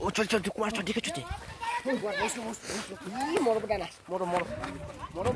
ओ चल चल त्यो कुवार चढेको छु त्यहाँ मरो मरो मरो